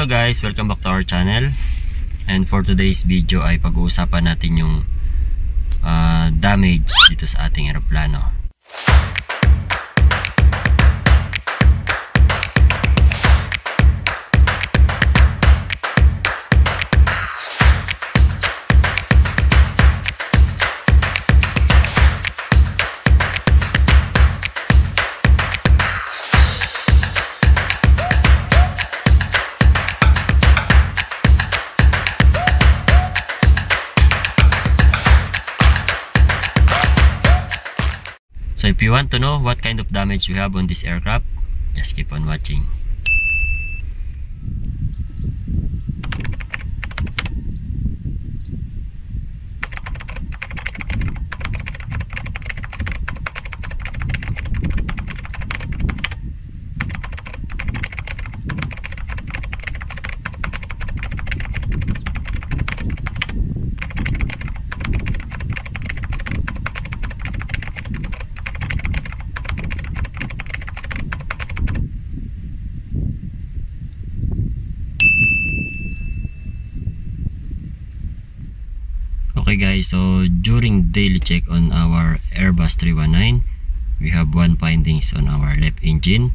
Hello guys, welcome back to our channel. And for today's video ay pag-uusapan natin yung uh, damage dito sa ating aeroplano if you want to know what kind of damage we have on this aircraft, just keep on watching. Guys, so during daily check on our Airbus 319, we have one findings on our left engine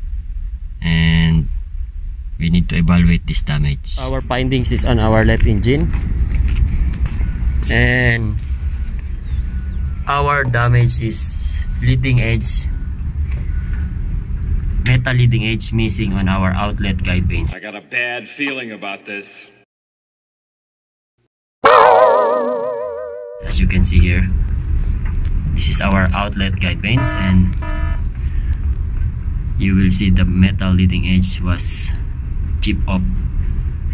and we need to evaluate this damage. Our findings is on our left engine and our damage is leading edge metal leading edge missing on our outlet guide vanes. I got a bad feeling about this. As you can see here this is our outlet guide vanes and you will see the metal leading edge was chipped off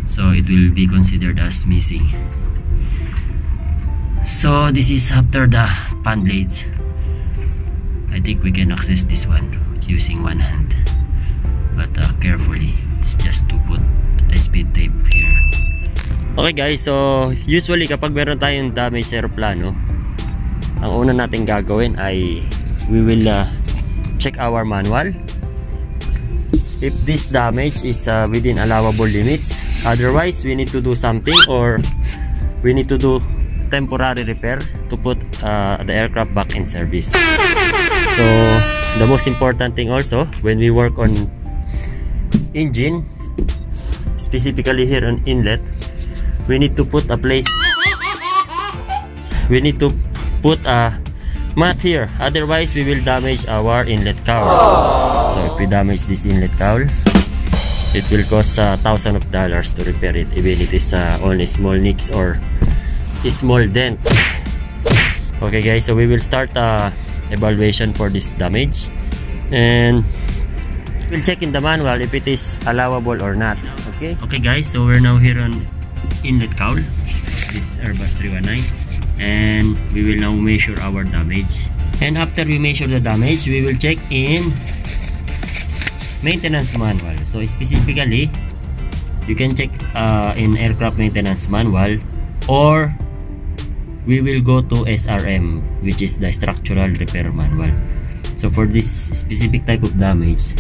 so it will be considered as missing. So this is after the pan blades. I think we can access this one using one hand but uh, carefully. It's just to put a speed tape here Okay guys, so usually kapag meron tayong damage aeroplano, ang una natin gagawin ay we will uh, check our manual. If this damage is uh, within allowable limits, otherwise we need to do something or we need to do temporary repair to put uh, the aircraft back in service. So the most important thing also when we work on engine, specifically here on inlet, we need to put a place. We need to put a mat here. Otherwise we will damage our inlet cowl. So if we damage this inlet cowl it will cost a uh, thousand of dollars to repair it even it is uh, only small nicks or a small dent. Okay guys so we will start uh, evaluation for this damage. And we'll check in the manual if it is allowable or not. Okay? Okay guys so we're now here on inlet cowl. This Airbus 319 and we will now measure our damage. And after we measure the damage we will check in maintenance manual. So specifically you can check uh, in aircraft maintenance manual or we will go to SRM which is the structural repair manual. So for this specific type of damage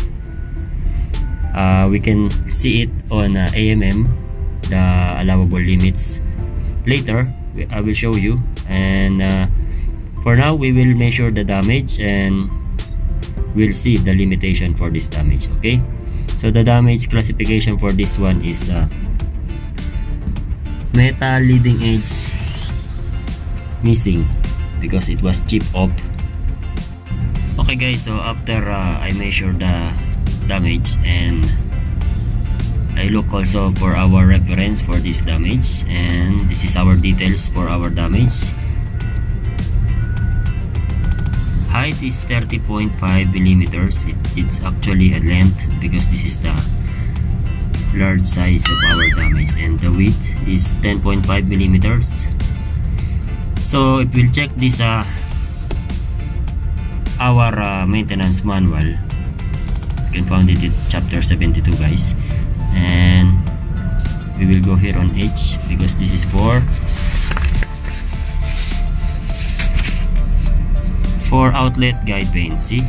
uh, we can see it on uh, AMM the allowable limits. Later I will show you. And uh, for now we will measure the damage and we'll see the limitation for this damage okay? So the damage classification for this one is uh, metal leading edge missing because it was chip off. Okay guys so after uh, I measure the damage and I look also for our reference for this damage and this is our details for our damage. Height is 30.5 millimeters. It, it's actually a length because this is the large size of our damage and the width is 10.5 millimeters. So if we'll check this uh, our uh, maintenance manual you can find it in chapter 72 guys and we will go here on H because this is for for outlet guide vane see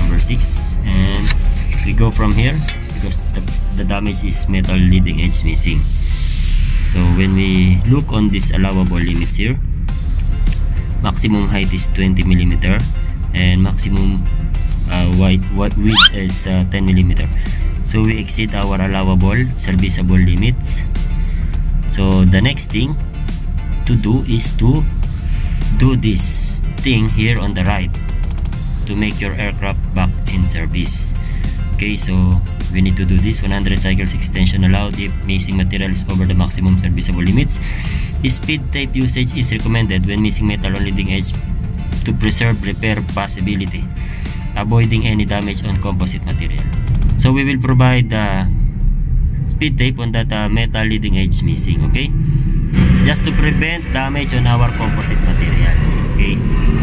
number 6 and we go from here because the, the damage is metal leading edge missing. So when we look on this allowable limits here maximum height is 20 millimeter and maximum uh, wide, wide width is uh, 10 millimeter so we exceed our allowable serviceable limits. So the next thing to do is to do this thing here on the right to make your aircraft back in service. Okay so we need to do this. 100 cycles extension allowed if missing material is over the maximum serviceable limits. Speed tape usage is recommended when missing metal on leading edge to preserve repair possibility avoiding any damage on composite material so we will provide the speed tape on that uh, metal leading edge missing okay? Just to prevent damage on our composite material okay?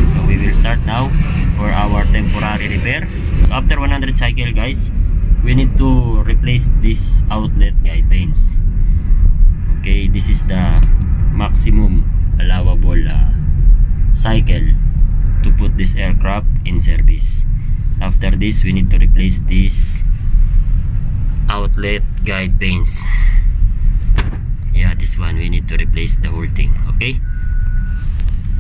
So we will start now for our temporary repair. So after 100 cycle guys we need to replace this outlet guide vanes okay? This is the maximum allowable uh, cycle to put this aircraft in service. After this we need to replace this outlet guide vanes yeah this one we need to replace the whole thing okay?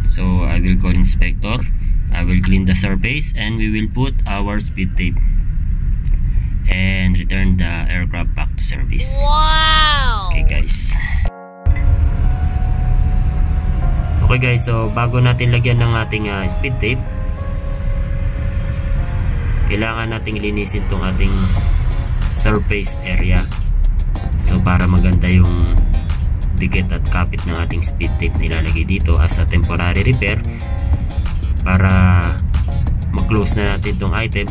So I will call inspector. I will clean the surface and we will put our speed tape and return the aircraft back to service. Wow! okay guys. Okay guys so bago natin lagyan ng ating uh, speed tape kailangan nating linisin tong ating surface area. So para maganda yung dikit at kapit ng ating speed tape nilalagay dito as a temporary repair para mag-close na natin tong item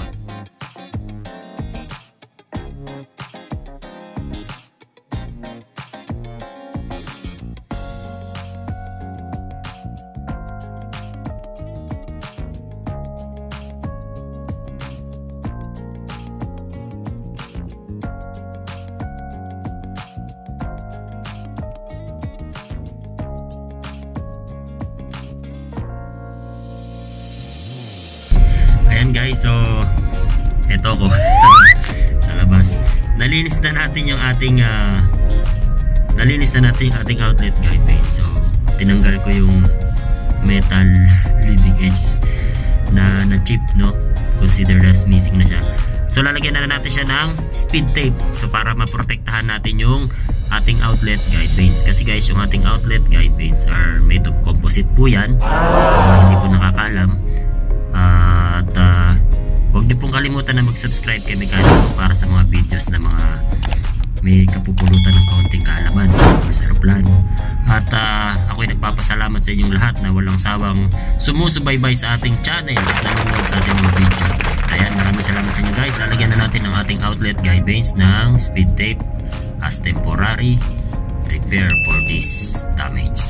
Ayan guys, so eto ko sa, sa labas. Nalinis na natin yung ating ah, nalinis na natin yung ating outlet guide pane. So tinanggal ko yung metal leading edge na na chip no. Considered as missing na siya. So lalagyan na natin siya ng speed tape. So para maprotektahan natin yung ating outlet guide vanes. Kasi guys, yung ating outlet guide vanes are made of composite po yan. So hindi po nakakalam. Ah, at uh, huwag pong kalimutan na mag-subscribe kay Mekaniko para sa mga videos na mga may kapupulutan ng kaunting kaalaman tungkol sa aeroplano. At uh, ako'y nagpapasalamat sa inyong lahat na walang sawang sumusubaybay sa ating channel at nanonood sa ating mga video. Ayan, maraming salamat sa inyo guys. Lalagyan na natin ang ating outlet guide vanes ng speed tape as temporary repair for this damage.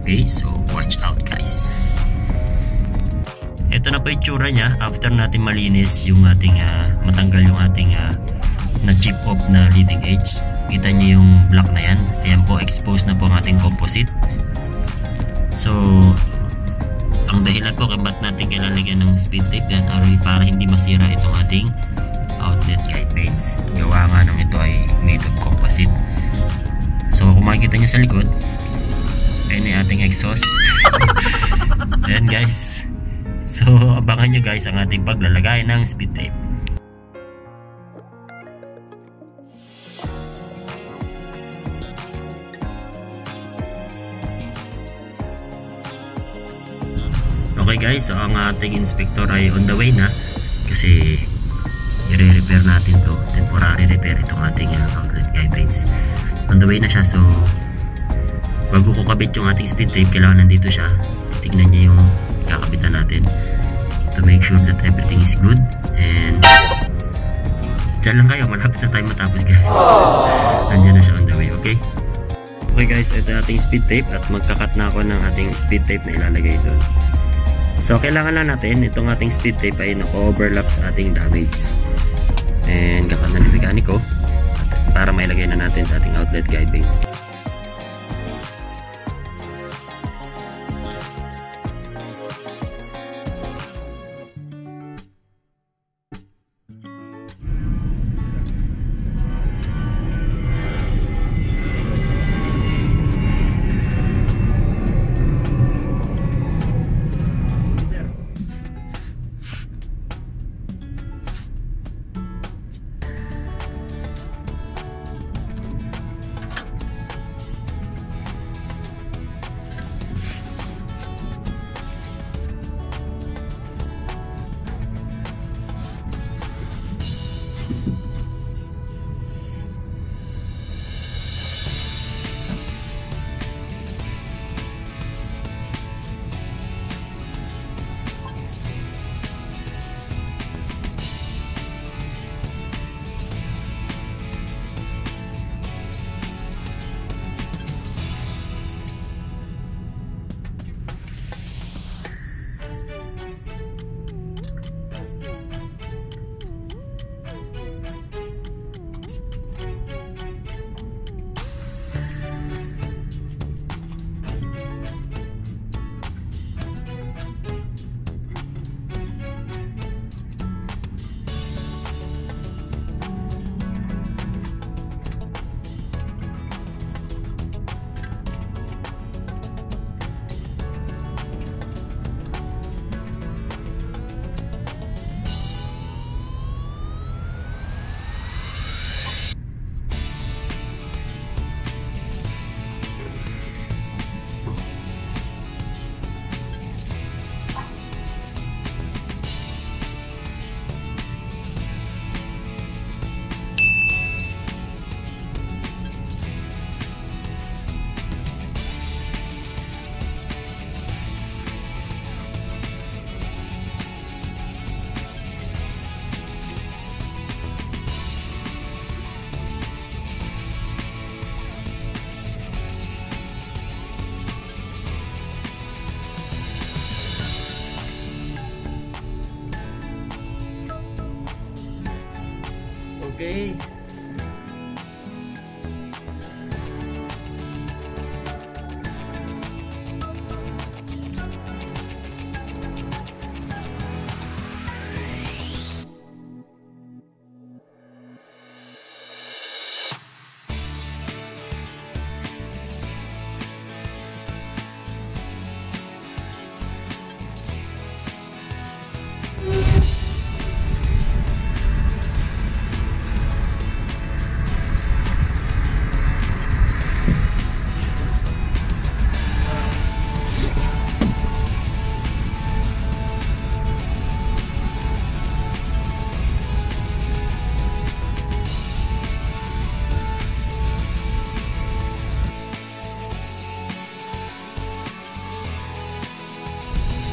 Okay, so watch out guys. Ito na po yung tsura niya after natin malinis yung ating ah, matanggal yung ating ah, na chip off na leading edge. Kita niyo yung black na yan. Ayan po, exposed na po ang ating composite. So, ang dahilan po kung ba't natin kailangan lagyan ng speed tape yan ay para hindi masira itong ating outlet guide vanes. Gawa nga ng ito ay made of composite. So, kung makikita niyo sa likod, ayan yung ating exhaust. ayan guys. So, abangan nyo guys ang ating paglalagay ng speed tape. Okay guys, so ang ating inspector ay on the way na kasi i-repair natin to. Temporary repair itong ating uh, outlet guide on the way na siya so bago ko kabit yung ating speed tape kailangan nandito siya. Tignan niya yung kakabitan natin. To make sure that everything is good and dyan lang kayo malapit na tayo matapos guys. Nandyan na siya on the way okay? Okay guys ito ating speed tape at magkakat na ako ng ating speed tape na ilalagay doon. So kailangan lang natin itong ating speed tape ay nako-overlap sa ating damage. And kakat na ni mekaniko para mailagay na natin sa ating outlet guide base gay.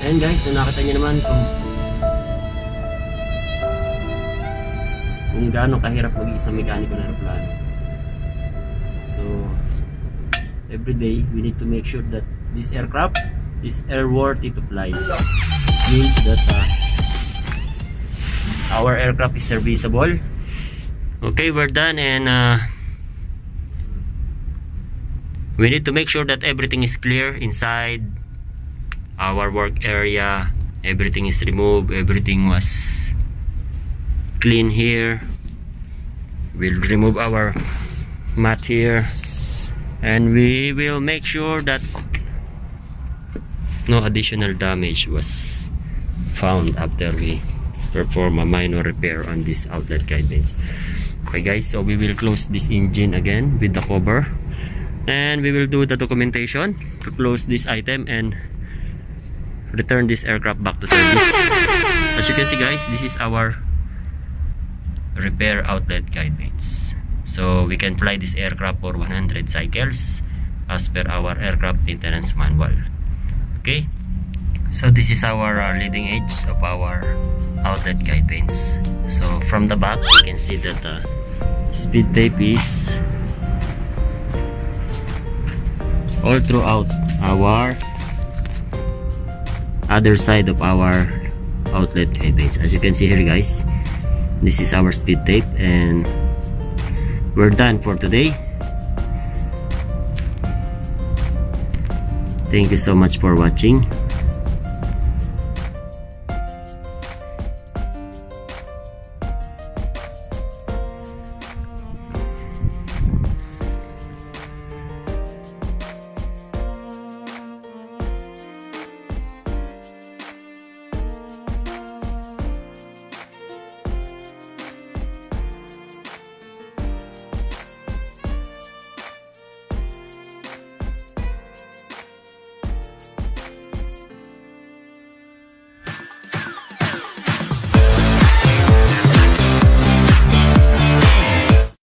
Ayan guys, so nakita niyo naman kung kung gaano kahirap maging isang mekaniko ng aeroplano. So, every day, we need to make sure that this aircraft is airworthy to fly. Means that uh, our aircraft is serviceable. Okay, we're done and uh, we need to make sure that everything is clear inside our work area. Everything is removed. Everything was clean here. We'll remove our mat here. And we will make sure that no additional damage was found after we perform a minor repair on this outlet guidance okay guys so we will close this engine again with the cover. And we will do the documentation to close this item and return this aircraft back to service. As you can see guys, this is our repair outlet guide guidelines. So we can fly this aircraft for 100 cycles as per our aircraft maintenance manual. Okay? So this is our uh, leading edge of our outlet guide guidelines. So from the back, you can see that the speed tape is all throughout our other side of our outlet guidelines as you can see here guys this is our speed tape and we're done for today. Thank you so much for watching